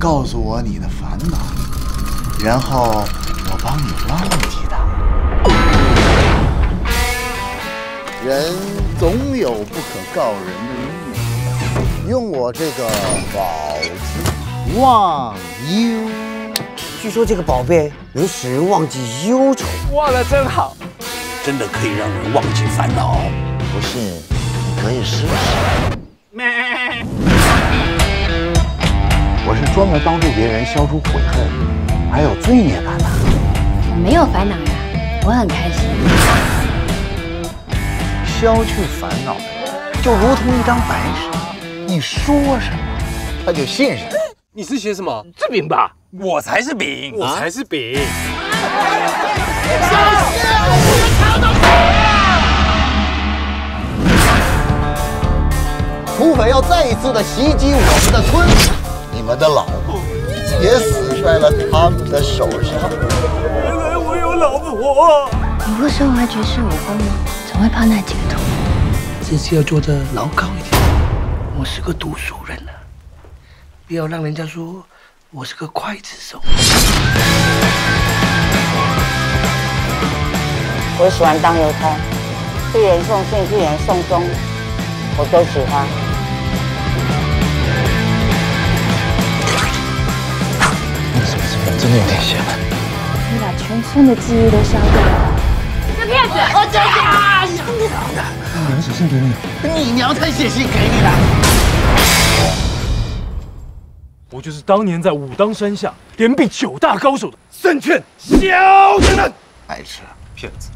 告诉我你的烦恼，然后我帮你忘记它。人总有不可告人的秘密，用我这个宝字忘忧。据说这个宝贝能使人忘记忧愁，忘了真好，真的可以让人忘记烦恼。不信，你可以试试。专门帮助别人消除悔恨，还有罪孽感的。我没有烦恼呀，我很开心。消去烦恼的人，就如同一张白纸，你说什么，他就信什么。你是写什么？是饼吧？我才是饼，我才是饼。土匪要再一次的袭击我们的村，你们的老婆也死在了他们的手上。原来我有老婆。你不是挖掘式武功吗？怎么会怕那几个土？这次要做的牢靠一点。我是个读书人啊，不要让人家说我是个刽子手。我喜欢当邮差，寄人送信，寄人送终，我都喜欢。真的有点邪门。你把全村的记忆都消掉了。这骗子！我真的！你娘的！娘写信给你，你娘才写信给你的。我就是当年在武当山下连毙九大高手的孙权小子呢！白痴，骗子！